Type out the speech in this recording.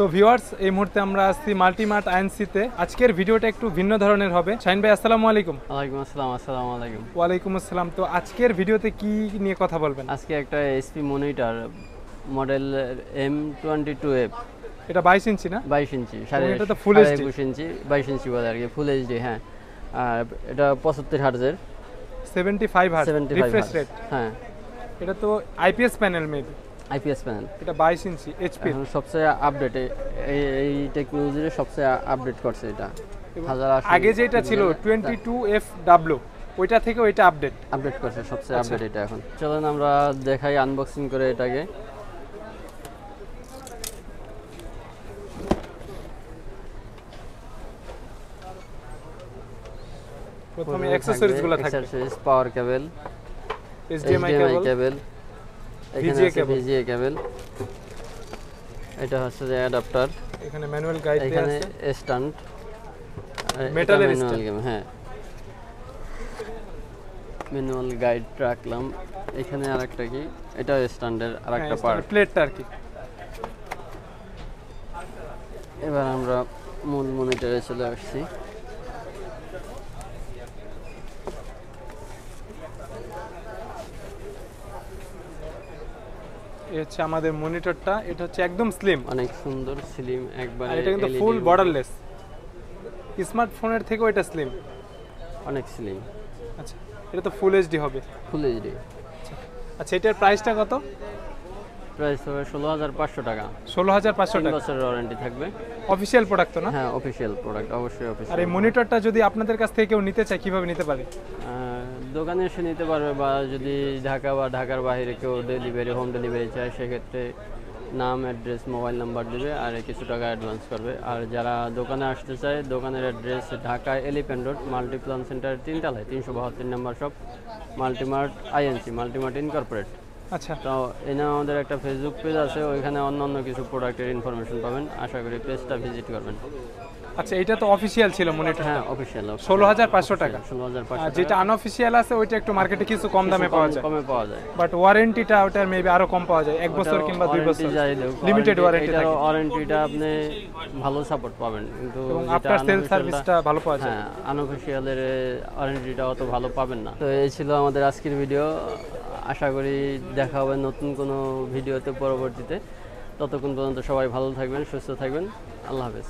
তো ভিউয়ার্স এই মুহূর্তে আমরা আসছি মাল্টিমার্ট আইএনসিতে। আজকের ভিডিওটা একটু ভিন্ন ধরনের হবে। শাইন ভাই আসসালামু আলাইকুম। ওয়ালাইকুম আসসালাম আসসালামু আলাইকুম। ওয়ালাইকুম আসসালাম। তো আজকের ভিডিওতে কি নিয়ে কথা বলবেন? আজকে একটা SP monitor model M twenty two F এটা বাইশ ইঞ্চি না? বাইশ ইঞ্চি সাড়ে এটা তো HD একুশ ইঞ্চি বাইশ ইঞ্চি বলে আর কি ফুল এইচডি হ্যাঁ। আর এটা পঁচাত্তর হার্জের। Seventy five hertz seventy refresh rate হ্যাঁ। এটা তো IPS panel maybe IPS panel. এটা বাইশ ইঞ্চি এইচপি। সবচেয়ে আপডেট এই এই টেকনোলজির সবচেয়ে আপডেট করছে এটা। হাজার আগে যেটা ছিল টোয়েন্টি টু এফ ডাব্লু ওইটা থেকে ওইটা আপডেট আপডেট করছে সবচেয়ে আচ্ছা। আপডেট এটা এখন। চলুন আমরা দেখাই আনবক্সিং করে এটাকে। প্রথমে অ্যাক্সেসরিজগুলো থাকবে। অ্যাক্সেসরিজ পাওয়ার কেবল এইচডিএমআই কেবল এখানে আছে ভিজিএ কেবল। এটা হচ্ছে যে অ্যাডাপ্টার। এখানে ম্যানুয়াল গাইড দেয়া এখানে স্ট্যান্ড Metal এর হ্যাঁ। ম্যানুয়াল গাইড রাখলাম। এখানে আরেকটা কি? এটা স্ট্যান্ডের আরেকটা পার্ট প্লেটটা আর কি। এবার আমরা মূল মনিটরে চলে আসছি। এই হচ্ছে আমাদের মনিটরটা এটা হচ্ছে একদম স্লিম অনেক সুন্দর স্লিম একবারে এটা কিন্তু ফুল বর্ডারলেস স্মার্টফোনের থেকেও এটা স্লিম অনেক স্লিম আচ্ছা এটা তো ফুল এইচডি হবে। ফুল এইচডি আচ্ছা এটার প্রাইসটা কত? প্রাইস হবে ষোলো হাজার পাঁচশো টাকা। ষোলো হাজার পাঁচশো টাকা। বছরের ওয়ারেন্টি থাকবে। অফিসিয়াল প্রোডাক্ট তো না? হ্যাঁ অফিসিয়াল প্রোডাক্ট অবশ্যই আর এই মনিটরটা যদি আপনাদের কাছ থেকে কেউ নিতে চায় কীভাবে নিতে পারে? দোকানে এসে নিতে পারবে বা যদি ঢাকা বা ঢাকার বাইরে কেউ ডেলিভারি হোম ডেলিভারি চায়, সেক্ষেত্রে নাম অ্যাড্রেস মোবাইল নাম্বার দেবে আর কিছু টাকা অ্যাডভান্স করবে। আর যারা দোকানে আসতে চায়, দোকানের address Dhaka Elephant Road Multiplan Center তিনতলায়, তিনশো বাহাত্তর number shop Multimart INC Multimart incorporate. আচ্ছা। তো এনে আমাদের একটা ফেসবুক পেজ আছে ওইখানে অন্য অন্য কিছু প্রোডাক্টের ইনফরমেশন পাবেন। আশা করি পেজটা ভিজিট করবেন। আচ্ছা এটা তো অফিসিয়াল ছিল মনিটর হ্যাঁ অফিসিয়াল ষোলো হাজার পাঁচশো টাকা। ষোলো হাজার পাঁচশো যেটা আনঅফিসিয়াল আছে ওইটা একটু মার্কেটে কিছু কম দামে পাওয়া যায়। কমে পাওয়া যায়। বাট ওয়ারেন্টিটা ওটার মেবি আরও কম পাওয়া যায় এক বছর কিংবা দুই বছর। লিমিটেড ওয়ারেন্টি থাকে। ওয়ারেন্টিটা আপনি ভালো সাপোর্ট পাবেন। কিন্তু আফটার সেল সার্ভিসটা ভালো পাওয়া যায়। হ্যাঁ আনঅফিসিয়ালের ওয়ারেন্টিটা অত ভালো পাবেন না। তো এই ছিল আমাদের আজকের ভিডিও আশা করি দেখা হবে নতুন কোনো ভিডিওতে পরবর্তীতে। ততক্ষণ পর্যন্ত সবাই ভালো থাকবেন, সুস্থ থাকবেন। আল্লাহ হাফেজ।